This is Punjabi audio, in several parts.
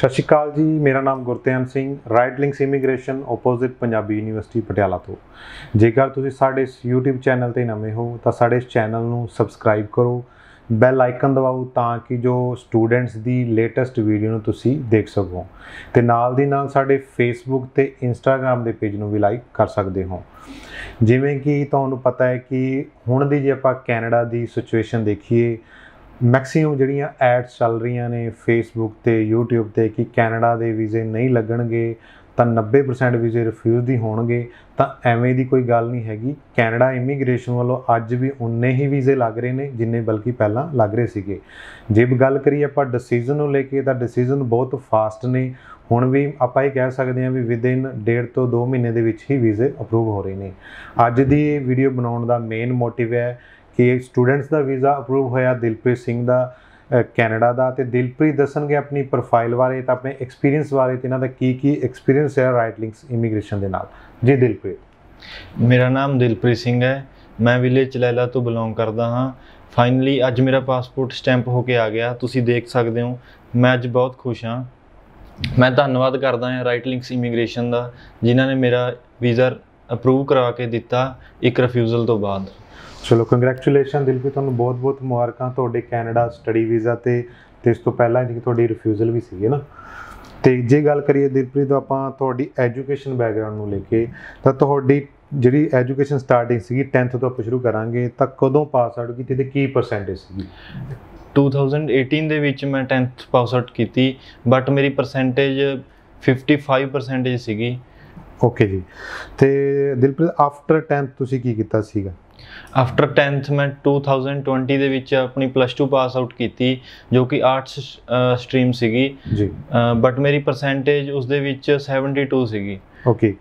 ਸਤਿ ਸ਼੍ਰੀ ਅਕਾਲ ਜੀ, ਮੇਰਾ ਨਾਮ Gurten Singh Right Links Immigration opposite Punjabi university Patiala ਤੋਂ। ਜੇਕਰ ਤੁਸੀਂ ਸਾਡੇ ਇਸ YouTube ਚੈਨਲ ਤੇ ਨਵੇਂ ਹੋ, ਤਾਂ ਸਾਡੇ ਇਸ ਚੈਨਲ ਨੂੰ ਸਬਸਕ੍ਰਾਈਬ ਕਰੋ ਬੈਲ ਆਈਕਨ ਦਬਾਓ, ਤਾਂ ਕਿ ਜੋ ਸਟੂਡੈਂਟਸ ਦੀ ਲੇਟੈਸਟ ਵੀਡੀਓ ਨੂੰ ਤੁਸੀਂ ਦੇਖ ਸਕੋ। ਤੇ ਨਾਲ ਦੀ ਨਾਲ ਸਾਡੇ Facebook ਤੇ Instagram ਦੇ ਪੇਜ ਨੂੰ ਵੀ ਲਾਈਕ ਕਰ ਸਕਦੇ ਹੋ। ਜਿਵੇਂ ਕਿ ਤੁਹਾਨੂੰ ਪਤਾ ਹੈ ਕਿ ਹੁਣ ਦੀ ਜੇ ਆਪਾਂ ਕੈਨੇਡਾ ਦੀ ਸਿਚੁਏਸ਼ਨ ਦੇਖੀਏ ਮੈਕਸਿਮਮ ਜਿਹੜੀਆਂ ਐਡਸ ਚੱਲ ਰਹੀਆਂ ਨੇ ਫੇਸਬੁੱਕ ਤੇ, YouTube ਤੇ ਕਿ ਕੈਨੇਡਾ ਦੇ ਵੀਜ਼ੇ ਨਹੀਂ ਲੱਗਣਗੇ, ਤਾਂ 90% ਵੀਜ਼ੇ ਰਿਫਿਊਜ਼ ਦੀ ਹੋਣਗੇ, ਤਾਂ ਐਵੇਂ ਦੀ ਕੋਈ ਗੱਲ ਨਹੀਂ ਹੈਗੀ। ਕੈਨੇਡਾ ਇਮੀਗ੍ਰੇਸ਼ਨ ਵੱਲੋਂ ਅੱਜ ਵੀ ਉਨੇ ਹੀ ਵੀਜ਼ੇ ਲੱਗ ਰਹੇ ਨੇ ਜਿੰਨੇ ਬਲਕਿ ਪਹਿਲਾਂ ਲੱਗ ਰਹੇ ਸੀਗੇ। ਜੇ ਗੱਲ ਕਰੀਏ ਆਪਾਂ ਡਿਸੀਜਨ ਨੂੰ ਲੈ ਕੇ ਤਾਂ ਡਿਸੀਜਨ ਬਹੁਤ ਫਾਸਟ ਨੇ। ਹੁਣ ਵੀ ਆਪਾਂ ਇਹ ਕਹਿ ਸਕਦੇ ਹਾਂ ਵੀ ਵਿਦਿਨ ਡੇਢ ਤੋਂ 2 ਮਹੀਨੇ ਦੇ ਵਿੱਚ ਹੀ ਵੀਜ਼ੇ ਅਪਰੂਵ ਹੋ ਰਹੇ ਨੇ। ਅੱਜ ਦੀ ਇਹ ਵੀਡੀਓ ਬਣਾਉਣ ਦਾ ਮੇਨ ਮੋਟਿਵ ਹੈ ਕਿ ਸਟੂਡੈਂਟਸ ਦਾ ਵੀਜ਼ਾ ਅਪਰੂਵ ਹੋਇਆ, ਦਿਲਪ੍ਰੀਤ ਸਿੰਘ ਦਾ ਕੈਨੇਡਾ ਦਾ ਤੇ ਦਿਲਪ੍ਰੀਤ ਦੱਸਣਗੇ ਆਪਣੀ ਪ੍ਰੋਫਾਈਲ ਬਾਰੇ ਤਾਂ ਆਪਣੇ ਐਕਸਪੀਰੀਅੰਸ ਬਾਰੇ ਤੇ ਇਹਨਾਂ ਦਾ ਕੀ ਕੀ ਐਕਸਪੀਰੀਅੰਸ ਹੈ ਰਾਈਟ ਲਿੰਕਸ ਇਮੀਗ੍ਰੇਸ਼ਨ ਦੇ ਨਾਲ। ਜੀ, ਦਿਲਪ੍ਰੀਤ। ਮੇਰਾ ਨਾਮ ਦਿਲਪ੍ਰੀਤ ਸਿੰਘ ਹੈ। ਮੈਂ ਵਿਲੇਜ ਚਲੈਲਾ ਤੋਂ ਬਿਲੋਂਗ ਕਰਦਾ ਹਾਂ। ਫਾਈਨਲੀ ਅੱਜ ਮੇਰਾ ਪਾਸਪੋਰਟ ਸਟੈਂਪ ਹੋ ਕੇ ਆ ਗਿਆ। ਤੁਸੀਂ ਦੇਖ ਸਕਦੇ ਹੋ, ਮੈਂ ਅੱਜ ਬਹੁਤ ਖੁਸ਼ ਹਾਂ। ਮੈਂ ਧੰਨਵਾਦ ਕਰਦਾ ਹਾਂ ਰਾਈਟ ਲਿੰਕਸ ਇਮੀਗ੍ਰੇਸ਼ਨ ਦਾ, ਜਿਨ੍ਹਾਂ ਨੇ ਮੇਰਾ ਵੀਜ਼ਾ ਅਪਰੂਵ ਕਰਵਾ ਕੇ ਦਿੱਤਾ ਇੱਕ ਰਿਫਿਊਜ਼ਲ ਤੋਂ ਬਾਅਦ। ਚਲੋ ਕੰਗ੍ਰੈਚੁਲੇਸ਼ਨ ਦਿਲਪ੍ਰੀਤ ਤੁਹਾਨੂੰ ਬਹੁਤ-ਬਹੁਤ ਮੁਬਾਰਕਾਂ ਤੁਹਾਡੇ ਕੈਨੇਡਾ ਸਟੱਡੀ ਵੀਜ਼ਾ ਤੇ ਤੇ ਇਸ ਤੋਂ ਪਹਿਲਾਂ ਜਿਹੜੀ ਤੁਹਾਡੀ ਰਿਫਿਊਜ਼ਲ ਵੀ ਸੀਗੀ ਨਾ। ਤੇ ਜੇ ਗੱਲ ਕਰੀਏ ਦਿਲਪ੍ਰੀਤ ਆਪਾਂ ਤੁਹਾਡੀ ਐਜੂਕੇਸ਼ਨ ਬੈਕਗ੍ਰਾਉਂਡ ਨੂੰ ਲੈ ਕੇ ਤਾਂ ਤੁਹਾਡੀ ਜਿਹੜੀ ਐਜੂਕੇਸ਼ਨ ਸਟਾਰਟਿੰਗ ਸੀਗੀ 10th ਤੋਂ ਆਪਾਂ ਸ਼ੁਰੂ ਕਰਾਂਗੇ ਤਾਂ ਕਦੋਂ ਪਾਸ ਆਊਟ ਕੀਤੀ ਤੇ ਕੀ ਪਰਸੈਂਟੇਜ ਸੀਗੀ? 2018 ਦੇ ਵਿੱਚ ਮੈਂ 10th ਪਾਸ ਆਊਟ ਕੀਤੀ ਬਟ ਮੇਰੀ ਪਰਸੈਂਟੇਜ 55% ਸੀਗੀ। ਓਕੇ ਜੀ। ਤੇ ਦਿਲਪ੍ਰੀਤ ਆਫਟਰ 10th ਤੁਸੀਂ ਕੀ ਕੀਤਾ ਸੀਗਾ? ਆਫਟਰ 10th ਮੈਂ 2020 ਦੇ ਵਿੱਚ ਆਪਣੀ ਪਲੱਸ 2 ਪਾਸ ਆਊਟ ਕੀਤੀ ਜੋ ਕਿ ਆਰਟਸ ਸਟਰੀਮ ਸੀਗੀ। ਜੀ। ਬਟ ਮੇਰੀ ਪਰਸੈਂਟੇਜ ਉਸ ਦੇ ਵਿੱਚ 72 ਸੀਗੀ। ਓਕੇ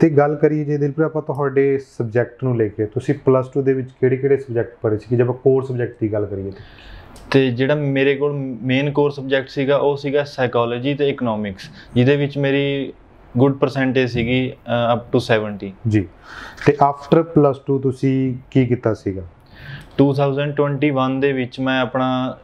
ਤੇ ਗੱਲ ਕਰੀਏ ਜੇ ਦਿਲਪ੍ਰੀਤ ਆਪਾਂ ਤੁਹਾਡੇ ਸਬਜੈਕਟ ਨੂੰ ਲੈ ਕੇ ਤੁਸੀਂ ਪਲੱਸ 2 ਦੇ ਵਿੱਚ ਕਿਹੜੇ ਕਿਹੜੇ ਸਬਜੈਕਟ ਪੜ੍ਹੇ ਸੀ ਜੇ ਆਪਾਂ ਕੋਰ ਸਬਜੈਕਟ ਦੀ ਗੱਲ ਕਰੀਏ ਤਾਂ। ਤੇ ਜਿਹੜਾ ਮੇਰੇ ਕੋਲ ਮੇਨ ਕੋਰ ਸਬਜੈਕਟ ਸੀਗਾ ਉਹ ਸੀਗਾ ਸਾਈਕੋਲੋਜੀ ਤੇ ਇਕਨੋਮਿਕਸ ਜਿਹਦੇ ਵਿੱਚ ਮੇਰੀ ਗੁੱਡ ਪਰਸੈਂਟੇਜ ਸੀਗੀ ਅਪ ਟੂ 70 ਜੀ। ਤੇ ਆਫਟਰ ਪਲੱਸ 2 ਤੁਸੀਂ ਕੀ ਕੀਤਾ ਸੀਗਾ? 2021 ਦੇ ਵਿੱਚ ਮੈਂ ਆਪਣਾ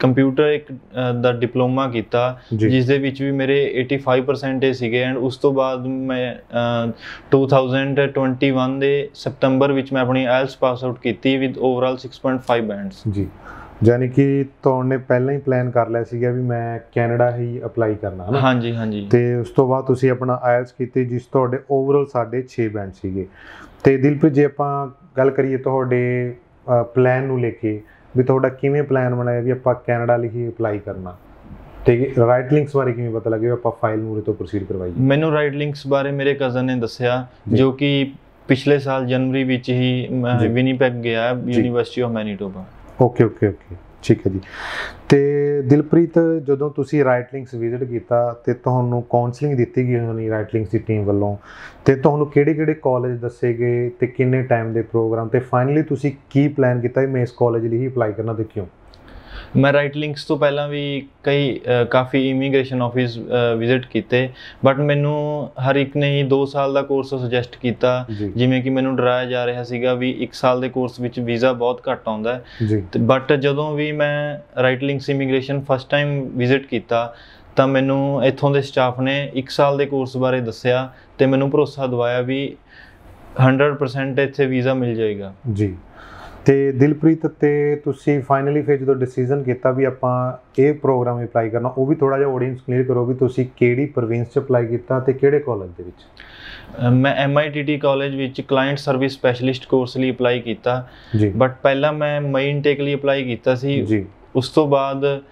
ਕੰਪਿਊਟਰ ਇੱਕ ਦਾ ਡਿਪਲੋਮਾ ਕੀਤਾ। ਜਿਸ ਦੇ ਵਿੱਚ ਵੀ ਮੇਰੇ 85% ਸੀਗੇ ਐਂਡ ਉਸ ਤੋਂ ਬਾਅਦ ਮੈਂ ਅ, 2021 ਦੇ ਸਤੰਬਰ ਵਿੱਚ ਮੈਂ ਆਪਣੀ ਆਇਲਸ ਪਾਸ ਆਊਟ ਕੀਤੀ ਵਿਦ ਓਵਰਆਲ 6.5 ਬੈਂਡਸ ਜੀ। ਯਾਨੀ ਕਿ ਤੁਹਾਨੇ ਪਹਿਲਾਂ ਹੀ ਪਲਾਨ ਕਰ ਲਿਆ ਸੀਗਾ ਵੀ ਮੈਂ ਕੈਨੇਡਾ ਹੀ ਅਪਲਾਈ ਕਰਨਾ ਹੈ ਨਾ ਹਾਂਜੀ ਹਾਂਜੀ। ਤੇ ਉਸ ਤੋਂ ਬਾਅਦ ਤੁਸੀਂ ਆਪਣਾ ਆਇਲਸ ਕੀਤੀ ਜਿਸ ਤੁਹਾਡੇ ਓਵਰਆਲ ਸਾਡੇ 6 ਬੈਂਡ ਸੀਗੇ। ਤੇ ਦਿਲਪ੍ਰੀਤ ਜੇ ਆਪਾਂ ਗੱਲ ਕਰੀਏ ਤੁਹਾਡੇ ਪਲਾਨ ਨੂੰ ਲੈ ਕੇ ਵੀ ਤੁਹਾਡਾ ਕਿਵੇਂ ਪਲਾਨ ਬਣਾਇਆ ਵੀ ਆਪਾਂ ਕੈਨੇਡਾ ਲਈ ਹੀ ਅਪਲਾਈ ਕਰਨਾ? ਤੇ ਰਾਈਟ ਲਿੰਕਸ ਬਾਰੇ ਕਿਵੇਂ ਪਤਾ ਲੱਗਿਆ ਆਪਾਂ ਫਾਈਲ ਮੂਰੇ ਤੋਂ ਪ੍ਰੋਸੀਡ ਕਰਵਾਈਏ ਮੈਨੂੰ ਰਾਈਟ ਲਿੰਕਸ ਬਾਰੇ ਮੇਰੇ ਕਜ਼ਨ ਨੇ ਦੱਸਿਆ ਜੀ। ਕਿ ਪਿਛਲੇ ਸਾਲ ਜਨਵਰੀ ਵਿੱਚ ਹੀ। ਵਿਨੀਪੈਗ ਗਿਆ university of Manitoba okay okay okay ਠੀਕ ਹੈ ਜੀ। ਤੇ ਦਿਲਪ੍ਰੀਤ, ਜਦੋਂ ਤੁਸੀਂ ਰਾਈਟ ਲਿੰਕਸ ਵਿਜ਼ਿਟ ਕੀਤਾ, ਤੇ ਤੁਹਾਨੂੰ ਕਾਉਂਸਲਿੰਗ ਦਿੱਤੀ ਗਈ ਹੋਣੀ ਰਾਈਟ ਲਿੰਕਸ ਦੀ ਟੀਮ ਵੱਲੋਂ, ਤੇ ਤੁਹਾਨੂੰ ਕਿਹੜੇ-ਕਿਹੜੇ ਕਾਲਜ ਦੱਸੇ ਗਏ, ਤੇ ਕਿੰਨੇ ਟਾਈਮ ਦੇ ਪ੍ਰੋਗਰਾਮ ਤੇ ਫਾਈਨਲੀ ਤੁਸੀਂ ਕੀ ਪਲਾਨ ਕੀਤਾ ਮੈਂ ਇਸ ਕਾਲਜ ਲਈ ਹੀ ਅਪਲਾਈ ਕਰਨਾ ਤੇ ਕਿਉਂ? ਮੈਂ ਰਾਈਟ ਲਿੰਕਸ ਤੋਂ ਪਹਿਲਾਂ ਵੀ ਕਈ ਕਾਫੀ ਇਮੀਗ੍ਰੇਸ਼ਨ ਆਫਿਸ ਵਿਜ਼ਿਟ ਕੀਤੇ ਬਟ ਮੈਨੂੰ ਹਰ ਇੱਕ ਨੇ ਹੀ 2 ਸਾਲ ਦਾ ਕੋਰਸ ਸੁਜੈਸਟ ਕੀਤਾ ਜਿਵੇਂ ਕਿ ਮੈਨੂੰ ਡਰਾਇਆ ਜਾ ਰਿਹਾ ਸੀਗਾ ਵੀ 1 ਸਾਲ ਦੇ ਕੋਰਸ ਵਿੱਚ ਵੀਜ਼ਾ ਬਹੁਤ ਘੱਟ ਆਉਂਦਾ ਹੈ। ਬਟ ਜਦੋਂ ਵੀ ਮੈਂ Right Links Immigration first time visit ਕੀਤਾ ਤਾਂ ਮੈਨੂੰ ਇੱਥੋਂ ਦੇ ਸਟਾਫ ਨੇ 1 ਸਾਲ ਦੇ ਕੋਰਸ ਬਾਰੇ ਦੱਸਿਆ ਤੇ ਮੈਨੂੰ ਭਰੋਸਾ ਦਿਵਾਇਆ ਵੀ 100% ਇੱਥੇ ਵੀਜ਼ਾ ਮਿਲ ਜਾਏਗਾ। ਜੀ। ਤੇ ਦਿਲਪ੍ਰੀਤ ਤੇ ਤੁਸੀਂ ਫਾਈਨਲੀ ਫਿਰ ਜਦੋਂ ਡਿਸੀਜਨ ਕੀਤਾ ਵੀ ਆਪਾਂ ਇਹ ਪ੍ਰੋਗਰਾਮ ਅਪਲਾਈ ਕਰਨਾ ਉਹ ਵੀ ਥੋੜਾ ਜਿਹਾ ਆਡੀਅנס ਕਲੀਅਰ ਕਰੋ ਵੀ ਤੁਸੀਂ ਕਿਹੜੀ ਪ੍ਰੋਵਿੰਸ ਚ ਅਪਲਾਈ ਕੀਤਾ ਤੇ ਕਿਹੜੇ ਕਾਲਜ ਦੇ ਵਿੱਚ? ਮੈਂ MITT ਕਾਲਜ ਵਿੱਚ ਕਲਾਇੰਟ ਸਰਵਿਸ ਸਪੈਸ਼ਲਿਸਟ ਕੋਰਸ ਲਈ ਅਪਲਾਈ ਕੀਤਾ। ਬਟ ਪਹਿਲਾਂ ਮੈਂ ਮਈ ਇਨਟੇਕ ਲਈ ਅਪਲਾਈ ਕੀਤਾ ਸੀ। ਜੀ। ਉਸ ਤੋਂ ਬਾਅਦ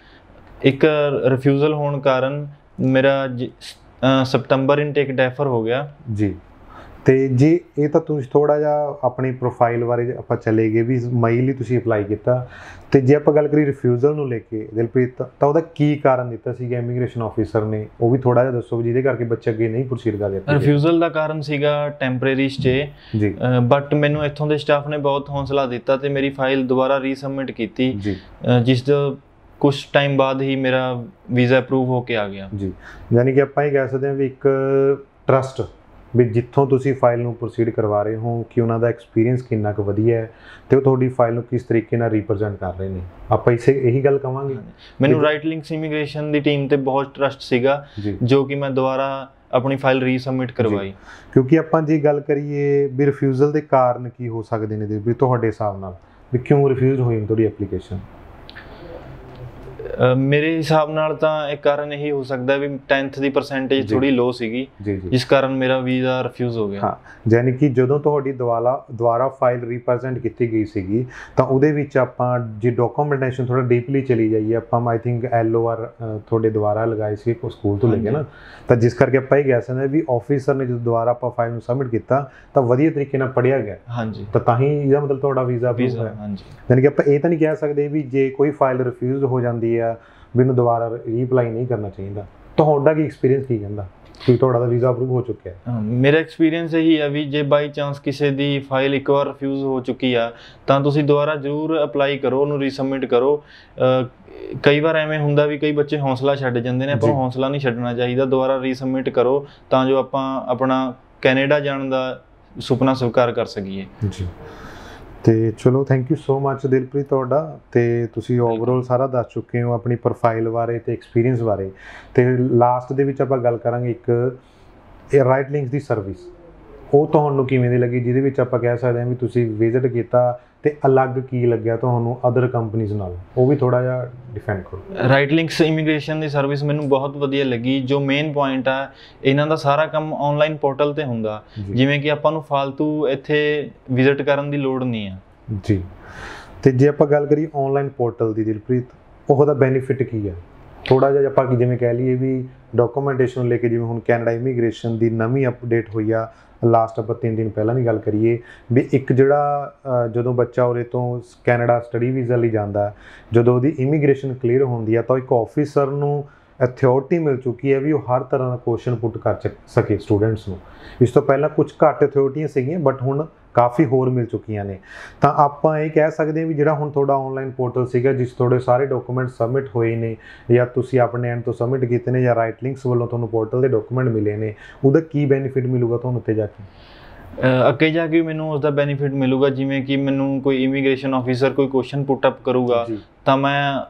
ਇੱਕ ਰਿਫਿਊਜ਼ਲ ਹੋਣ ਕਾਰਨ ਮੇਰਾ ਸਤੰਬਰ ਇਨਟੇਕ ਡੈਫਰ ਹੋ ਗਿਆ। ਜੀ। ਤੇ ਜੀ ਇਹ ਤਾਂ ਤੁਸੀਂ ਥੋੜਾ ਜਿਹਾ ਆਪਣੀ ਪ੍ਰੋਫਾਈਲ ਬਾਰੇ ਆਪਾਂ ਚਲੇ ਗਏ ਵੀ ਮਈ ਲਈ ਤੁਸੀਂ ਅਪਲਾਈ ਕੀਤਾ। ਤੇ ਜੇ ਆਪਾਂ ਗੱਲ ਕਰੀ ਰਿਫਿਊਜ਼ਲ ਨੂੰ ਲੈ ਕੇ ਦਿਲਪ੍ਰੀਤ ਤਾਂ ਉਹਦਾ ਕੀ ਕਾਰਨ ਦਿੱਤਾ ਸੀਗਾ ਇਮੀਗ੍ਰੇਸ਼ਨ ਆਫੀਸਰ ਨੇ? ਉਹ ਵੀ ਥੋੜਾ ਜਿਹਾ ਦੱਸੋ ਵੀ ਜਿਹਦੇ ਕਰਕੇ ਬੱਚੇ ਅੱਗੇ ਨਹੀਂ ਪ੍ਰੋਸੀਡ ਕਰਦੇ ਰਿਫਿਊਜ਼ਲ ਦਾ ਕਾਰਨ ਸੀਗਾ ਟੈਂਪਰੇਰੀ ਸਟੇ ਜੀ। ਬਟ ਮੈਨੂੰ ਇੱਥੋਂ ਦੇ ਸਟਾਫ ਨੇ ਬਹੁਤ ਹੌਸਲਾ ਦਿੱਤਾ ਤੇ ਮੇਰੀ ਫਾਈਲ ਦੁਬਾਰਾ ਰੀਸਬਮਿਟ ਕੀਤੀ। ਜਿਸ ਦਾ ਕੁਝ ਟਾਈਮ ਬਾਅਦ ਹੀ ਮੇਰਾ ਵੀਜ਼ਾ ਅਪਰੂਵ ਹੋ ਕੇ ਆ ਗਿਆ। ਜੀ। ਯਾਨੀ ਕਿ ਆਪਾਂ ਇਹ ਕਹਿ ਸਕਦੇ ਹਾਂ ਵੀ ਇੱਕ ਟਰਸਟ ਵੀ ਜਿੱਥੋਂ ਤੁਸੀਂ ਫਾਈਲ ਨੂੰ ਪ੍ਰੋਸੀਡ ਕਰਵਾ ਰਹੇ ਹੋ ਕਿ ਉਹਨਾਂ ਦਾ ਐਕਸਪੀਰੀਅੰਸ ਕਿੰਨਾ ਕੁ ਵਧੀਆ ਹੈ ਤੇ ਉਹ ਤੁਹਾਡੀ ਫਾਈਲ ਨੂੰ ਕਿਸ ਤਰੀਕੇ ਨਾਲ ਰਿਪਰੈਜ਼ੈਂਟ ਕਰ ਰਹੇ ਨੇ। ਆਪਾਂ ਇਸੇ ਇਹੀ ਗੱਲ ਕਵਾਂਗੇ? ਮੈਨੂੰ। ਰਾਈਟ ਲਿੰਕਸ ਇਮੀਗ੍ਰੇਸ਼ਨ ਦੀ ਟੀਮ ਤੇ ਬਹੁਤ ਟਰਸਟ ਸੀਗਾ ਜੀ। ਕਿ ਮੈਂ ਦੁਬਾਰਾ ਆਪਣੀ ਫਾਈਲ ਰੀਸਬਮਿਟ ਕਰਵਾਈ। ਕਿਉਂਕਿ ਆਪਾਂ ਜੇ ਗੱਲ ਕਰੀਏ ਵੀ ਰਿਫਿਊਜ਼ਲ ਦੇ ਕਾਰਨ ਕੀ ਹੋ ਸਕਦੇ ਨੇ ਵੀ ਤੁਹਾਡੇ ਹਿਸਾਬ ਨਾਲ ਵੀ ਕਿਉਂ ਰਿਫਿਊਜ਼ ਹੋਈ ਤੁਹਾਡੀ ਐਪਲੀਕੇਸ਼ਨ ਮੇਰੇ ਹਿਸਾਬ ਨਾਲ ਤਾਂ ਇੱਕ ਕਾਰਨ ਇਹੀ ਹੋ ਸਕਦਾ ਵੀ 10th ਦੀ ਪਰਸੈਂਟੇਜ। ਥੋੜੀ ਲੋ ਸੀਗੀ ਜਿਸ ਕਾਰਨ ਮੇਰਾ ਵੀਜ਼ਾ ਰਿਫਿਊਜ਼ ਹੋ ਗਿਆ। ਹਾਂ ਯਾਨੀ ਕਿ ਜਦੋਂ ਤੁਹਾਡੀ ਦੁਆਰਾ ਦੁਆਰਾ ਫਾਈਲ ਰਿਪਰੈਜ਼ੈਂਟ ਕੀਤੀ ਗਈ ਸੀਗੀ ਤਾਂ ਉਹਦੇ ਵਿੱਚ ਆਪਾਂ ਜੇ ਡਾਕੂਮੈਂਟੇਸ਼ਨ ਥੋੜਾ ਡੀਪਲੀ ਚਲੀ ਜਾਈਏ ਆਪਾਂ ਆਈ ਥਿੰਕ ਐਲਓਆਰ ਤੁਹਾਡੇ ਦੁਆਰਾ ਲਗਾਏ ਸੀ ਕੋ ਸਕੂਲ ਤੋਂ ਲੈ ਕੇ ਨਾ। ਤਾਂ ਜਿਸ ਕਰਕੇ ਆਪਾਂ ਇਹ ਸਕਦੇ ਹਾਂ ਵੀ ਆਫੀਸਰ ਨੇ ਜਦੋਂ ਦੁਆਰਾ ਆਪਾਂ ਫਾਈਲ ਨੂੰ ਸਬਮਿਟ ਕੀਤਾ ਤਾਂ ਵਧੀਆ ਤਰੀਕੇ ਨਾਲ ਪੜਿਆ ਗਿਆ। ਹਾਂਜੀ। ਤਾਂ ਤਾਂ ਹੀ ਇਹਦਾ ਮਤਲਬ ਤੁਹਾਡਾ ਵੀਜ਼ਾ ਅਪਰੂਵ ਹੋਇਆ। ਹਾਂਜੀ। ਯਾਨੀ ਕਿ ਆਪਾਂ ਇਹ ਤਾਂ ਨਹੀਂ ਕਹਿ ਸਕਦੇ ਵੀ ਜੇ ਕੋਈ ਫਾਈਲ ਰਿਫਿਊਜ਼ ਹੋ ਜਾਂਦੀ ਆ ਇਹਨੂੰ ਦੁਬਾਰਾ ਰੀਅਪਲਾਈ ਨਹੀਂ ਕਰਨਾ ਚਾਹੀਦਾ। ਤੁਹਾਡਾ ਕੀ ਐਕਸਪੀਰੀਅੰਸ ਕੀ ਕਹਿੰਦਾ? ਕਿ ਤੁਹਾਡਾ ਤਾਂ ਵੀਜ਼ਾ ਅਪਰੂਵ ਹੋ ਚੁੱਕਿਆ ਹੈ। ਹਾਂ, ਮੇਰਾ ਐਕਸਪੀਰੀਅੰਸ ਇਹੀ ਆ ਵੀ ਜੇ ਬਾਈ ਚਾਂਸ ਕਿਸੇ ਦੀ ਫਾਈਲ ਇੱਕ ਵਾਰ ਰਿਫਿਊਜ਼ ਹੋ ਚੁੱਕੀ ਆ ਤਾਂ ਤੁਸੀਂ ਦੁਬਾਰਾ ਜ਼ਰੂਰ ਅਪਲਾਈ ਕਰੋ ਉਹਨੂੰ ਰੀਸਬਮਿਟ ਕਰੋ। ਕਈ ਵਾਰ ਐਵੇਂ ਹੁੰਦਾ ਵੀ ਕਈ ਬੱਚੇ ਹੌਸਲਾ ਛੱਡ ਜਾਂਦੇ ਨੇ ਜੀ। ਹੌਸਲਾ ਨਹੀਂ ਛੱਡਣਾ ਚਾਹੀਦਾ ਦੁਬਾਰਾ ਰੀਸਬਮਿਟ ਕਰੋ ਤਾਂ ਜੋ ਆਪਾਂ ਆਪਣਾ ਕੈਨੇਡਾ ਜਾਣ ਦਾ ਸੁਪਨਾ ਸਵੀਕਾਰ ਕਰ ਸਕੀਏ। ਜੀ। ਤੇ ਚਲੋ thank you so much Dilpreet ਤੁਹਾਡਾ। ਤੇ ਤੁਸੀਂ ਓਵਰਆਲ ਸਾਰਾ ਦੱਸ ਚੁੱਕੇ ਹੋ ਆਪਣੀ ਪ੍ਰੋਫਾਈਲ ਬਾਰੇ ਤੇ ਐਕਸਪੀਰੀਅੰਸ ਬਾਰੇ। ਤੇ ਲਾਸਟ ਦੇ ਵਿੱਚ ਆਪਾਂ ਗੱਲ ਕਰਾਂਗੇ ਇੱਕ ਇਹ ਰਾਈਟ ਲਿੰਕਸ ਦੀ ਸਰਵਿਸ ਉਹ ਤੁਹਾਨੂੰ ਕਿਵੇਂ ਦੀ ਲੱਗੀ? ਜਿਹਦੇ ਵਿੱਚ ਆਪਾਂ ਕਹਿ ਸਕਦੇ ਹਾਂ ਵੀ ਤੁਸੀਂ ਵਿਜ਼ਿਟ ਕੀਤਾ ਤੇ ਅਲੱਗ ਕੀ ਲੱਗਿਆ ਤੁਹਾਨੂੰ ਅਦਰ ਕੰਪਨੀਆਂ ਨਾਲ? ਉਹ ਵੀ ਥੋੜਾ ਜਿਹਾ ਡਿਫੈਂਡ ਕਰੋ। ਰਾਈਟ ਲਿੰਕਸ ਇਮੀਗ੍ਰੇਸ਼ਨ ਦੀ ਸਰਵਿਸ ਮੈਨੂੰ ਬਹੁਤ ਵਧੀਆ ਲੱਗੀ। ਜੋ ਮੇਨ ਪੁਆਇੰਟ ਆ ਇਹਨਾਂ ਦਾ ਸਾਰਾ ਕੰਮ ਆਨਲਾਈਨ ਪੋਰਟਲ ਤੇ ਹੁੰਦਾ। ਜਿਵੇਂ ਕਿ ਆਪਾਂ ਨੂੰ ਫालतू ਇੱਥੇ ਵਿਜ਼ਿਟ ਕਰਨ ਦੀ ਲੋੜ ਨਹੀਂ ਆ। ਜੀ। ਤੇ ਜੇ ਆਪਾਂ ਗੱਲ ਕਰੀਏ ਆਨਲਾਈਨ ਪੋਰਟਲ ਦੀ ਦਿਲਪ੍ਰੀਤ ਉਹਦਾ ਬੈਨੀਫਿਟ ਕੀ ਹੈ ਥੋੜਾ ਜਿਹਾ ਆਪਾਂ ਜਿਵੇਂ ਕਹਿ ਲਈਏ ਵੀ ਡਾਕੂਮੈਂਟੇਸ਼ਨ ਲੈ ਕੇ ਜਿਵੇਂ ਹੁਣ ਕੈਨੇਡਾ ਇਮੀਗ੍ਰੇਸ਼ਨ ਦੀ ਨਵੀਂ ਅਪਡੇਟ ਹੋਈ ਆ ਲਾਸਟ ਆਪਾਂ 3 ਦਿਨ ਪਹਿਲਾਂ ਦੀ ਗੱਲ ਕਰੀਏ, ਵੀ ਇੱਕ ਜਿਹੜਾ ਜਦੋਂ ਬੱਚਾ ਉਰੇ ਤੋਂ ਕੈਨੇਡਾ ਸਟੱਡੀ ਵੀਜ਼ਾ ਲਈ ਜਾਂਦਾ, ਜਦੋਂ ਉਹਦੀ ਇਮੀਗ੍ਰੇਸ਼ਨ ਕਲੀਅਰ ਹੁੰਦੀ ਆ, ਤਾਂ ਇੱਕ ਆਫੀਸਰ ਨੂੰ ਅਥਾਰਟੀ ਮਿਲ ਚੁੱਕੀ ਹੈ ਵੀ ਉਹ ਹਰ ਤਰ੍ਹਾਂ ਦਾ ਕੁਐਸਚਨ ਪੁੱਟ ਕਰ ਚੱਕ- ਸਕੇ ਸਟੂਡੈਂਟਸ ਨੂੰ। ਇਸ ਤੋਂ ਪਹਿਲਾਂ ਕੁਝ ਘੱਟ ਅਥਾਰਟੀਆਂ ਸੀਗੀਆਂ ਬਟ ਹੁਣ ਕਾਫੀ ਹੋਰ ਮਿਲ ਚੁੱਕੀਆਂ ਨੇ। ਤਾਂ ਆਪਾਂ ਇਹ ਕਹਿ ਸਕਦੇ ਹਾਂ ਵੀ ਜਿਹੜਾ ਹੁਣ ਤੁਹਾਡਾ ਆਨਲਾਈਨ ਪੋਰਟਲ ਸੀਗਾ ਜਿਸ ਤੁਹਾਡੇ ਸਾਰੇ ਡਾਕੂਮੈਂਟ ਸਬਮਿਟ ਹੋਏ ਨੇ ਜਾਂ ਤੁਸੀਂ ਆਪਣੇ ਐਂਡ ਤੋਂ ਸਬਮਿਟ ਕੀਤੇ ਨੇ ਜਾਂ ਰਾਈਟ ਲਿੰਕਸ ਵੱਲੋਂ ਤੁਹਾਨੂੰ ਪੋਰਟਲ ਦੇ ਡਾਕੂਮੈਂਟ ਮਿਲੇ ਨੇ ਉਹਦਾ ਕੀ ਬੈਨੀਫਿਟ ਮਿਲੂਗਾ ਤੁਹਾਨੂੰ ਉੱਤੇ ਜਾ ਕੇ? ਅੱਗੇ ਜਾ ਕੇ ਮੈਨੂੰ ਉਸ ਦਾ ਬੈਨੀਫਿਟ ਮਿਲੂਗਾ ਜਿਵੇਂ ਕਿ ਮੈਨੂੰ ਕੋਈ ਇਮੀਗ੍ਰੇਸ਼ਨ ਆਫੀਸਰ ਕੋਈ ਕੁਐਸਚਨ ਪੁੱਟ ਅਪ ਕਰੂਗਾ ਤਾਂ ਮੈਂ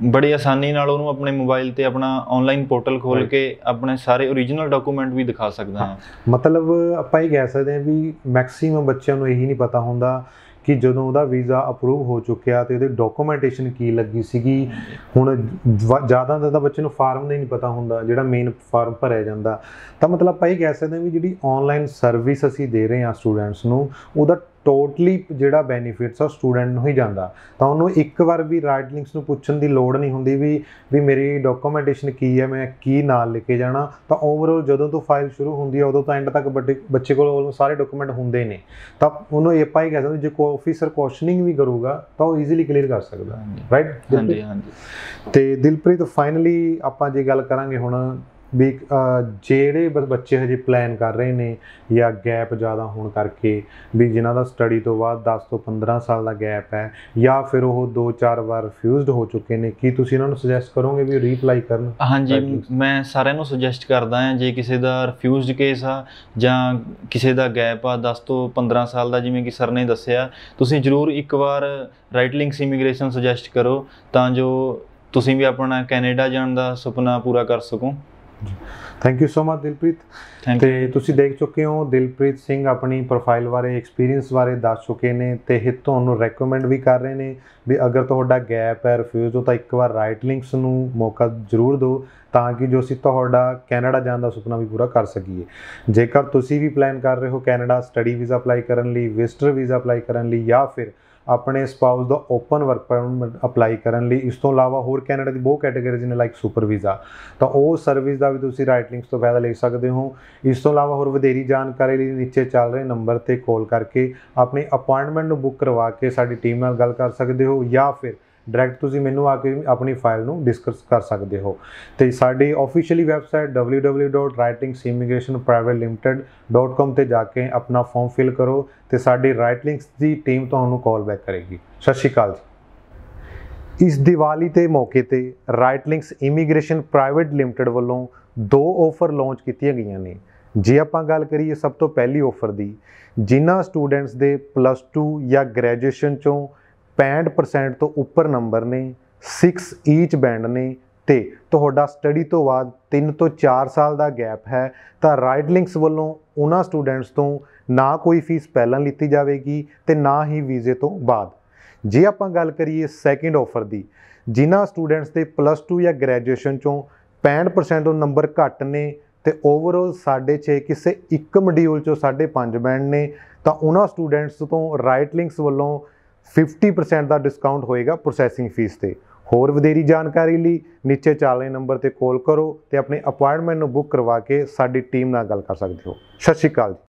ਬੜੀ ਆਸਾਨੀ ਨਾਲ ਉਹਨੂੰ ਆਪਣੇ ਮੋਬਾਈਲ ਤੇ ਆਪਣਾ ਆਨਲਾਈਨ ਪੋਰਟਲ ਖੋਲ. ਕੇ ਆਪਣੇ ਸਾਰੇ ਓਰੀਜਨਲ ਡਾਕੂਮੈਂਟ ਵੀ ਦਿਖਾ ਸਕਦਾ ਹਾਂ। ਮਤਲਬ ਆਪਾਂ ਇਹ ਕਹਿ ਸਕਦੇ ਹਾਂ ਵੀ ਮੈਕਸਿਮਮ ਬੱਚਿਆਂ ਨੂੰ ਇਹੀ ਨਹੀਂ ਪਤਾ ਹੁੰਦਾ ਕਿ ਜਦੋਂ ਉਹਦਾ ਵੀਜ਼ਾ ਅਪਰੂਵ ਹੋ ਚੁੱਕਿਆ ਤੇ ਉਹਦੀ ਡਾਕੂਮੈਂਟੇਸ਼ਨ ਕੀ ਲੱਗੀ ਸੀਗੀ। ਹੁਣ ਜ਼ਿਆਦਾ ਤਾਂ ਬੱਚੇ ਨੂੰ ਫਾਰਮ ਦਾ ਹੀ ਨਹੀਂ ਪਤਾ ਹੁੰਦਾ ਜਿਹੜਾ ਮੇਨ ਫਾਰਮ ਭਰਿਆ ਜਾਂਦਾ। ਤਾਂ ਮਤਲਬ ਆਪਾਂ ਇਹ ਕਹਿ ਸਕਦੇ ਹਾਂ ਵੀ ਜਿਹੜੀ ਆਨਲਾਈਨ ਸਰਵਿਸ ਅਸੀਂ ਦੇ ਰਹੇ ਹਾਂ ਸਟੂਡੈਂਟਸ ਨੂੰ ਉਹਦਾ ਟੋਟਲੀ ਜਿਹੜਾ ਬੈਨੀਫਿਟਸ ਆ ਸਟੂਡੈਂਟ ਨੂੰ ਹੀ ਜਾਂਦਾ। ਤਾਂ ਉਹਨੂੰ ਇੱਕ ਵਾਰ ਵੀ ਰਾਈਟ ਲਿੰਕਸ ਨੂੰ ਪੁੱਛਣ ਦੀ ਲੋੜ ਨਹੀਂ ਹੁੰਦੀ ਵੀ ਵੀ ਮੇਰੀ ਡਾਕੂਮੈਂਟੇਸ਼ਨ ਕੀ ਹੈ ਮੈਂ ਕੀ ਨਾਲ ਲੈ ਕੇ ਜਾਣਾ। ਤਾਂ ਓਵਰਆਲ ਜਦੋਂ ਤੋਂ ਫਾਈਲ ਸ਼ੁਰੂ ਹੁੰਦੀ ਹੈ ਉਦੋਂ ਤੋਂ ਐਂਡ ਤੱਕ ਬੱਚੇ ਕੋਲ ਸਾਰੇ ਡਾਕੂਮੈਂਟ ਹੁੰਦੇ ਨੇ। ਤਾਂ ਉਹਨੂੰ ਇਹ ਹੀ ਕਹਿ ਸਕਦੇ ਜੇ ਕੋਈ ਆਫੀਸਰ ਕੁਐਸਚਨਿੰਗ ਵੀ ਕਰੂਗਾ ਤਾਂ ਉਹ ਈਜ਼ੀਲੀ ਕਲੀਅਰ ਕਰ ਸਕਦਾ। ਰਾਈਟ ਹਾਂਜੀ ਹਾਂਜੀ। ਤੇ ਦਿਲਪ੍ਰੀਤ ਫਾਈਨਲੀ ਆਪਾਂ ਜੇ ਗੱਲ ਕਰਾਂਗੇ ਹੁਣ ਵੀ ਜਿਹੜੇ ਬੱਚੇ ਹਜੇ ਪਲਾਨ ਕਰ ਰਹੇ ਨੇ ਜਾਂ ਗੈਪ ਜ਼ਿਆਦਾ ਹੋਣ ਕਰਕੇ ਵੀ ਜਿਨ੍ਹਾਂ ਦਾ ਸਟੱਡੀ ਤੋਂ ਬਾਅਦ 10 ਤੋਂ 15 ਸਾਲ ਦਾ ਗੈਪ ਹੈ ਜਾਂ ਫਿਰ ਉਹ 2-4 ਵਾਰ ਰਿਫਿਊਜ਼ਡ ਹੋ ਚੁੱਕੇ ਨੇ ਕੀ ਤੁਸੀਂ ਇਹਨਾਂ ਨੂੰ ਸੁਜੈਸਟ ਕਰੋਗੇ ਵੀ ਰੀਅਪਲਾਈ ਕਰਨ ਹਾਂਜੀ. ਮੈਂ ਸਾਰਿਆਂ ਨੂੰ ਸੁਜੈਸਟ ਕਰਦਾ ਹਾਂ ਜੇ ਕਿਸੇ ਦਾ ਰਿਫਿਊਜ਼ਡ ਕੇਸ ਆ ਜਾਂ ਕਿਸੇ ਦਾ ਗੈਪ ਆ 10 ਤੋਂ 15 ਸਾਲ ਦਾ ਜਿਵੇਂ ਕਿ ਸਰ ਨੇ ਦੱਸਿਆ ਤੁਸੀਂ ਜਰੂਰ ਇੱਕ ਵਾਰ ਰਾਈਟ ਲਿੰਕਸ ਇਮੀਗ੍ਰੇਸ਼ਨ ਸੁਜੈਸਟ ਕਰੋ ਤਾਂ ਜੋ ਤੁਸੀਂ ਵੀ ਆਪਣਾ ਕੈਨੇਡਾ ਜਾਣ ਦਾ ਸੁਪਨਾ ਪੂਰਾ ਕਰ ਸਕੋ thank you so much Dilpreet ਤੇ ਤੁਸੀਂ ਦੇਖ ਚੁੱਕੇ ਹੋ ਦਿਲਪ੍ਰੀਤ ਸਿੰਘ ਆਪਣੀ ਪ੍ਰੋਫਾਈਲ ਬਾਰੇ ਐਕਸਪੀਰੀਅੰਸ ਬਾਰੇ ਦੱਸ ਚੁੱਕੇ ਨੇ ਤੇ ਇਹ ਤੁਹਾਨੂੰ ਰეკਮੈਂਡ ਵੀ ਕਰ ਰਹੇ ਨੇ ਵੀ ਅਗਰ ਤੁਹਾਡਾ ਗੈਪ ਹੈ ਰਿਫਿਊਜ਼ ਹੋ ਤਾਂ ਇੱਕ ਵਾਰ ਰਾਈਟ ਲਿੰਕਸ ਨੂੰ ਮੌਕਾ ਜ਼ਰੂਰ ਦਿਓ ਤਾਂ ਕਿ ਜੋ ਅਸੀਂ ਤੁਹਾਡਾ ਕੈਨੇਡਾ ਜਾਣ ਦਾ ਸੁਪਨਾ ਵੀ ਪੂਰਾ ਕਰ ਸਕੀਏ। ਜੇਕਰ ਤੁਸੀਂ ਵੀ ਪਲਾਨ ਕਰ ਰਹੇ ਹੋ ਕੈਨੇਡਾ ਸਟੱਡੀ ਵੀਜ਼ਾ ਅਪਲਾਈ ਕਰਨ ਲਈ ਵਿਜ਼ਟਰ ਵੀਜ਼ਾ ਅਪਲਾਈ ਕਰਨ ਲਈ ਜਾਂ ਫਿਰ ਆਪਣੇ ਸਪਾਊਸ ਦਾ ਓਪਨ ਵਰਕ ਪਰਮਿਟ ਅਪਲਾਈ ਕਰਨ ਲਈ, ਇਸ ਤੋਂ ਇਲਾਵਾ ਹੋਰ ਕੈਨੇਡਾ ਦੀ ਬਹੁਤ ਕੈਟਾਗਰੀਜ਼ ਨੇ ਲਾਈਕ ਸੁਪਰ ਵੀਜ਼ਾ ਤਾਂ ਉਹ ਸਰਵਿਸ ਦਾ ਵੀ ਤੁਸੀਂ ਰਾਈਟ ਲਿੰਕਸ ਤੋਂ ਫਾਇਦਾ ਲੈ ਸਕਦੇ ਹੋ। ਇਸ ਤੋਂ ਇਲਾਵਾ ਹੋਰ ਵਧੇਰੀ ਜਾਣਕਾਰੀ ਲਈ ਨੀਚੇ ਚੱਲ ਰਹੇ ਨੰਬਰ ਤੇ ਕਾਲ ਕਰਕੇ ਆਪਣੀ ਅਪਾਇੰਟਮੈਂਟ ਨੂੰ ਬੁੱਕ ਕਰਵਾ ਕੇ ਸਾਡੀ ਟੀਮ ਨਾਲ ਗੱਲ ਕਰ ਸਕਦੇ ਹੋ ਜਾਂ ਫਿਰ ਡਾਇਰੈਕਟ ਤੁਸੀਂ ਮੈਨੂੰ ਆ ਕੇ ਆਪਣੀ ਫਾਈਲ ਨੂੰ ਡਿਸਕਸ ਕਰ ਸਕਦੇ ਹੋ। ਤੇ ਸਾਡੀ ਆਫੀਸ਼ੀਅਲੀ ਵੈਬਸਾਈਟ www.writingsimmigrationprivatelimited.com ਤੇ ਜਾ ਕੇ ਆਪਣਾ ਫਾਰਮ ਫਿਲ ਕਰੋ ਤੇ ਸਾਡੀ ਰਾਈਟ ਲਿੰਕਸ ਦੀ ਟੀਮ ਤੁਹਾਨੂੰ ਕਾਲ ਬੈਕ ਕਰੇਗੀ। ਸਤਿ ਸ਼੍ਰੀ ਅਕਾਲ ਜੀ। ਇਸ ਦੀਵਾਲੀ ਦੇ ਮੌਕੇ ਤੇ Right Links Immigration private limited ਵੱਲੋਂ ਦੋ ਆਫਰ ਲਾਂਚ ਕੀਤੀਆਂ ਗਈਆਂ ਨੇ। ਜੇ ਆਪਾਂ ਗੱਲ ਕਰੀਏ ਸਭ ਤੋਂ ਪਹਿਲੀ ਆਫਰ ਦੀ, ਜਿਨ੍ਹਾਂ ਸਟੂਡੈਂਟਸ ਦੇ ਪਲੱਸ 2 ਜਾਂ ਗ੍ਰੈਜੂਏਸ਼ਨ ਚੋਂ 65% ਤੋਂ ਉੱਪਰ ਨੰਬਰ ਨੇ 6 ਈਚ ਬੈਂਡ ਨੇ ਤੇ ਤੁਹਾਡਾ ਸਟੱਡੀ ਤੋਂ ਬਾਅਦ 3 ਤੋਂ 4 ਸਾਲ ਦਾ ਗੈਪ ਹੈ, ਤਾਂ ਰਾਈਟ ਲਿੰਕਸ ਵੱਲੋਂ ਉਹਨਾਂ ਸਟੂਡੈਂਟਸ ਤੋਂ ਨਾ ਕੋਈ ਫੀਸ ਪਹਿਲਾਂ ਲਿੱਤੀ ਜਾਵੇਗੀ ਤੇ ਨਾ ਹੀ ਵੀਜ਼ੇ ਤੋਂ ਬਾਅਦ। ਜੇ ਆਪਾਂ ਗੱਲ ਕਰੀਏ ਸੈਕਿੰਡ ਆਫਰ ਦੀ, ਜਿਨ੍ਹਾਂ ਸਟੂਡੈਂਟਸ ਦੇ ਪਲੱਸ 2 ਜਾਂ ਗ੍ਰੈਜੂਏਸ਼ਨ ਚੋਂ 65% ਤੋਂ ਨੰਬਰ ਘੱਟ ਨੇ ਤੇ ਓਵਰਆਲ 6.5 ਕਿਸੇ ਇੱਕ ਮੋਡਿਊਲ ਚੋਂ 5.5 ਬੈਂਡ ਨੇ, ਤਾਂ ਉਹਨਾਂ ਸਟੂਡੈਂਟਸ ਤੋਂ ਰਾਈਟ ਲਿੰਕਸ ਵੱਲੋਂ 50% ਦਾ ਡਿਸਕਾਊਂਟ ਹੋਏਗਾ ਪ੍ਰੋਸੈਸਿੰਗ ਫੀਸ ਤੇ। ਹੋਰ ਵਧੇਰੀ ਜਾਣਕਾਰੀ ਲਈ ਨੀਚੇ ਚੱਲ ਨੰਬਰ ਤੇ ਕਾਲ ਕਰੋ ਤੇ ਆਪਣੇ ਅਪਾਇੰਟਮੈਂਟ ਨੂੰ ਬੁੱਕ ਕਰਵਾ ਕੇ ਸਾਡੀ ਟੀਮ ਨਾਲ ਗੱਲ ਕਰ ਸਕਦੇ ਹੋ। ਸਤਿ ਸ਼੍ਰੀ ਅਕਾਲ ਜੀ।